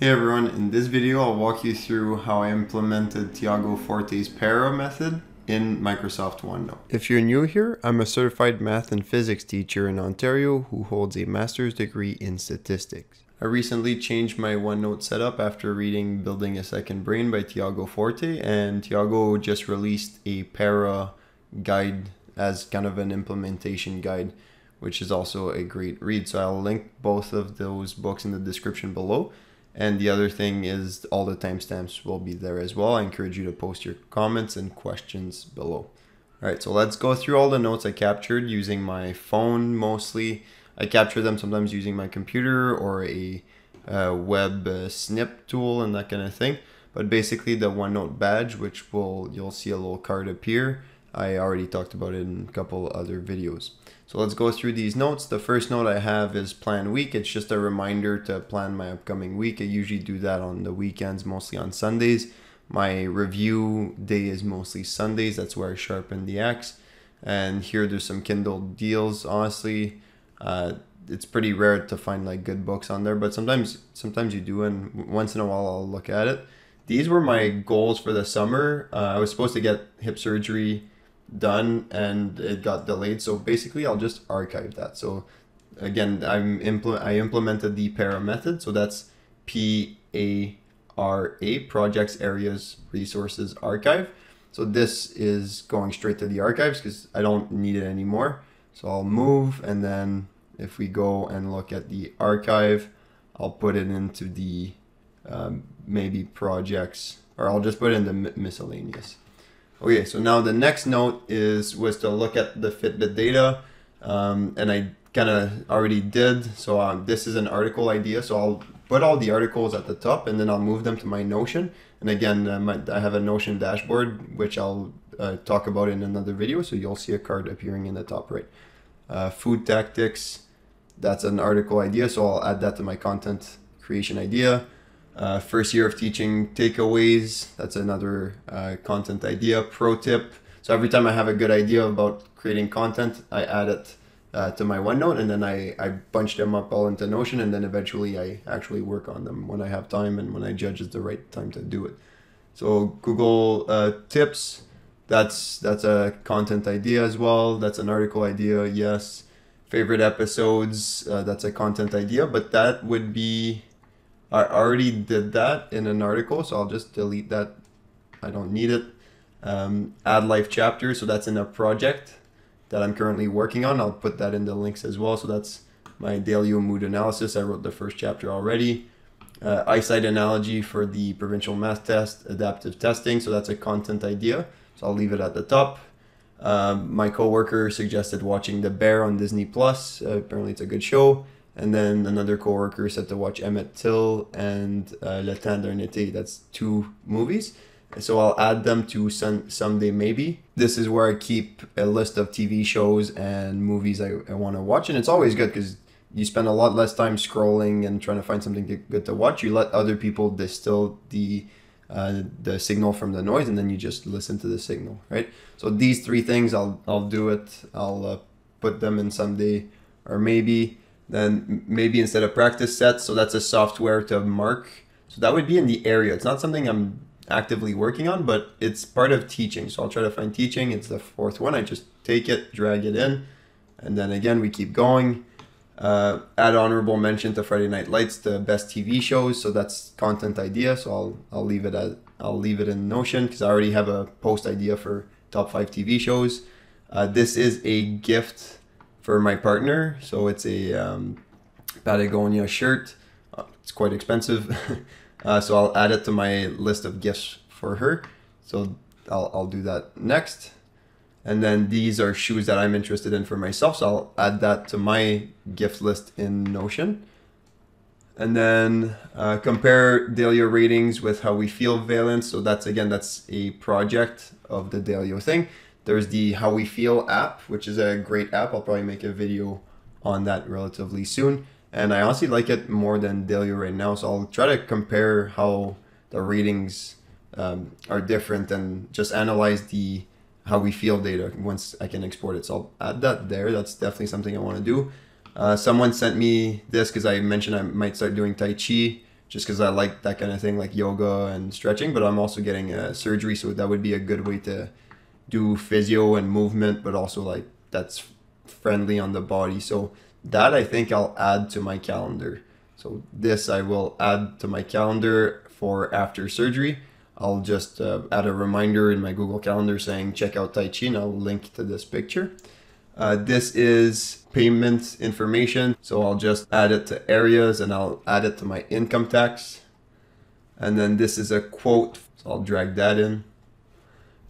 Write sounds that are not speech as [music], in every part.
Hey everyone, in this video I'll walk you through how I implemented Tiago Forte's para method in Microsoft OneNote. If you're new here, I'm a certified math and physics teacher in Ontario who holds a master's degree in statistics. I recently changed my OneNote setup after reading Building a Second Brain by Tiago Forte and Tiago just released a para guide as kind of an implementation guide which is also a great read. So I'll link both of those books in the description below. And the other thing is all the timestamps will be there as well. I encourage you to post your comments and questions below. All right, so let's go through all the notes I captured using my phone mostly. I capture them sometimes using my computer or a uh, web uh, snip tool and that kind of thing. But basically the OneNote badge, which will you'll see a little card appear. I already talked about it in a couple other videos. So let's go through these notes. The first note I have is plan week. It's just a reminder to plan my upcoming week. I usually do that on the weekends, mostly on Sundays. My review day is mostly Sundays. That's where I sharpen the axe. And here there's some Kindle deals. Honestly, uh, it's pretty rare to find like good books on there, but sometimes sometimes you do, and once in a while I'll look at it. These were my goals for the summer. Uh, I was supposed to get hip surgery done and it got delayed. So basically, I'll just archive that. So again, I'm implement I implemented the para method. So that's P A R A projects areas resources archive. So this is going straight to the archives because I don't need it anymore. So I'll move and then if we go and look at the archive, I'll put it into the um, maybe projects or I'll just put in the miscellaneous. Okay, so now the next note is was to look at the Fitbit data, um, and I kind of already did. So um, this is an article idea. So I'll put all the articles at the top, and then I'll move them to my Notion. And again, uh, my, I have a Notion dashboard, which I'll uh, talk about in another video. So you'll see a card appearing in the top right. Uh, food tactics, that's an article idea. So I'll add that to my content creation idea. Uh, first year of teaching takeaways, that's another uh, content idea. Pro tip. So every time I have a good idea about creating content, I add it uh, to my OneNote and then I, I bunch them up all into Notion and then eventually I actually work on them when I have time and when I judge it's the right time to do it. So Google uh, Tips, that's that's a content idea as well. That's an article idea, yes. Favorite episodes, uh, that's a content idea, but that would be I already did that in an article, so I'll just delete that. I don't need it. Um, add life chapter, so that's in a project that I'm currently working on. I'll put that in the links as well. So that's my daily mood analysis. I wrote the first chapter already. Uh, eyesight analogy for the provincial math test, adaptive testing. So that's a content idea. So I'll leave it at the top. Um, my coworker suggested watching The Bear on Disney Plus. Uh, apparently, it's a good show. And then another coworker said to watch Emmett Till and uh, Le Temps. That's two movies. So I'll add them to some someday maybe. This is where I keep a list of TV shows and movies I, I want to watch, and it's always good because you spend a lot less time scrolling and trying to find something to, good to watch. You let other people distill the uh, the signal from the noise, and then you just listen to the signal, right? So these three things, I'll I'll do it. I'll uh, put them in someday or maybe then maybe instead of practice sets, so that's a software to mark. So that would be in the area. It's not something I'm actively working on, but it's part of teaching. So I'll try to find teaching. It's the fourth one. I just take it, drag it in, and then again we keep going. Uh, add honorable mention to Friday Night Lights, the best TV shows. So that's content idea. So I'll I'll leave it at, I'll leave it in Notion because I already have a post idea for top five TV shows. Uh, this is a gift for my partner. So it's a um, Patagonia shirt. Uh, it's quite expensive. [laughs] uh, so I'll add it to my list of gifts for her. So I'll, I'll do that next. And then these are shoes that I'm interested in for myself. So I'll add that to my gift list in Notion. And then uh, compare Daylio ratings with how we feel valence. So that's again, that's a project of the Daylio thing. There's the How We Feel app, which is a great app. I'll probably make a video on that relatively soon. And I honestly like it more than Daylio right now. So I'll try to compare how the ratings um, are different and just analyze the how we feel data once I can export it. So I'll add that there. That's definitely something I want to do. Uh, someone sent me this because I mentioned I might start doing Tai Chi just because I like that kind of thing, like yoga and stretching. But I'm also getting a surgery, so that would be a good way to do physio and movement, but also like that's friendly on the body. So that I think I'll add to my calendar. So this I will add to my calendar for after surgery. I'll just uh, add a reminder in my Google Calendar saying check out Tai Chi and I'll link to this picture. Uh, this is payment information. So I'll just add it to areas and I'll add it to my income tax. And then this is a quote. So I'll drag that in.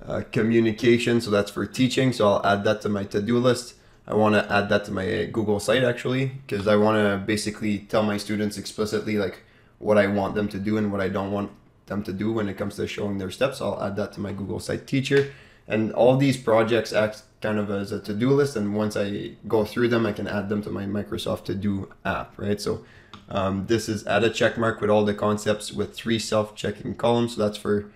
Uh, communication. So that's for teaching. So I'll add that to my to-do list. I want to add that to my Google site actually, because I want to basically tell my students explicitly like what I want them to do and what I don't want them to do when it comes to showing their steps. I'll add that to my Google Site Teacher. And all these projects act kind of as a to-do list. And once I go through them, I can add them to my Microsoft To-Do app, right? So um, this is add a check mark with all the concepts with three self-checking columns. So that's for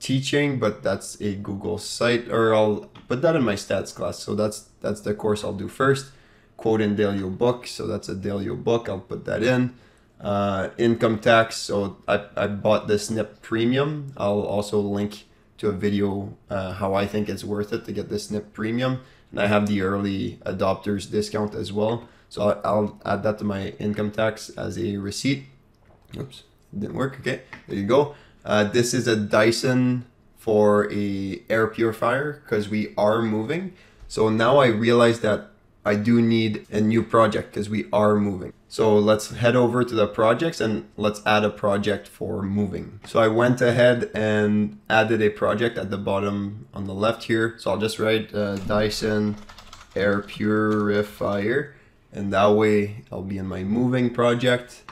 teaching, but that's a Google site, or I'll put that in my stats class. So that's that's the course I'll do first. Quote in Delio book. So that's a Delio book. I'll put that in uh, income tax. So I, I bought the Snipd Premium. I'll also link to a video uh, how I think it's worth it to get the Snipd Premium. And I have the early adopters discount as well. So I'll add that to my income tax as a receipt. Oops, didn't work. Okay, there you go. Uh, this is a Dyson for a air purifier because we are moving. So now I realize that I do need a new project because we are moving. So let's head over to the projects and let's add a project for moving. So I went ahead and added a project at the bottom on the left here. So I'll just write uh, Dyson air purifier and that way I'll be in my moving project.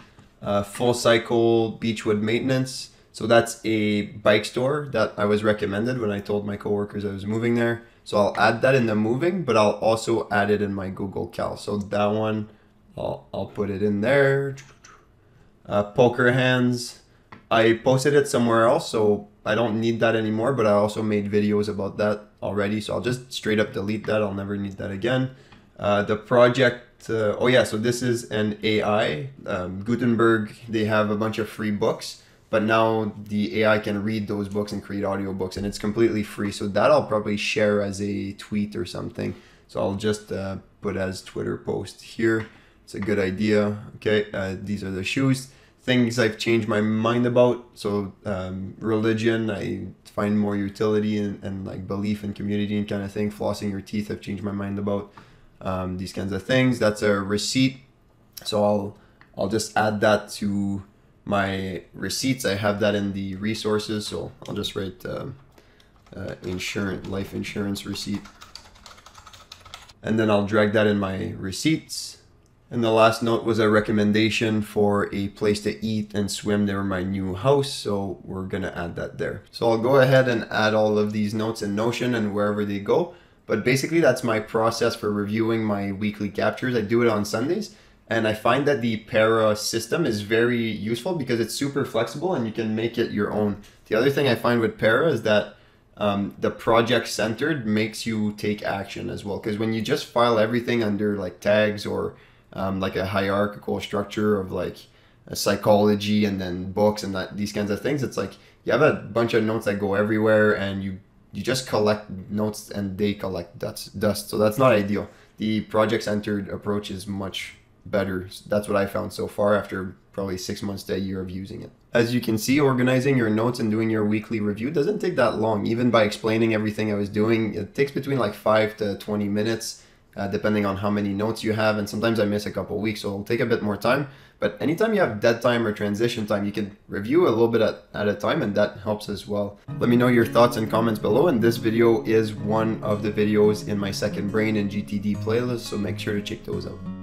Uh, full cycle beechwood maintenance. So that's a bike store that I was recommended when I told my coworkers I was moving there. So I'll add that in the moving, but I'll also add it in my Google Cal. So that one, I'll, I'll put it in there. Uh, poker hands. I posted it somewhere else, so I don't need that anymore, but I also made videos about that already. So I'll just straight up delete that. I'll never need that again. Uh, the project, uh, oh yeah, so this is an AI. Um, Gutenberg, they have a bunch of free books but now the AI can read those books and create audiobooks and it's completely free. So that I'll probably share as a tweet or something. So I'll just uh, put as Twitter post here. It's a good idea. Okay, uh, these are the shoes. Things I've changed my mind about. So um, religion, I find more utility and, and like belief and community and kind of thing. Flossing your teeth, I've changed my mind about um, these kinds of things. That's a receipt. So I'll I'll just add that to my receipts, I have that in the resources, so I'll just write uh, uh, insurance, life insurance receipt. And then I'll drag that in my receipts. And the last note was a recommendation for a place to eat and swim near my new house. So we're gonna add that there. So I'll go ahead and add all of these notes in Notion and wherever they go. But basically that's my process for reviewing my weekly captures. I do it on Sundays. And I find that the para system is very useful because it's super flexible and you can make it your own. The other thing I find with para is that um, the project centered makes you take action as well. Because when you just file everything under like tags or um, like a hierarchical structure of like a psychology and then books and that these kinds of things, it's like you have a bunch of notes that go everywhere and you you just collect notes and they collect dust. dust. So that's not ideal. The project centered approach is much better. That's what I found so far after probably six months to a year of using it. As you can see, organizing your notes and doing your weekly review doesn't take that long. Even by explaining everything I was doing, it takes between like five to 20 minutes, uh, depending on how many notes you have. And sometimes I miss a couple weeks, so it'll take a bit more time. But anytime you have dead time or transition time, you can review a little bit at, at a time, and that helps as well. Let me know your thoughts and comments below. And this video is one of the videos in my second brain and GTD playlist, so make sure to check those out.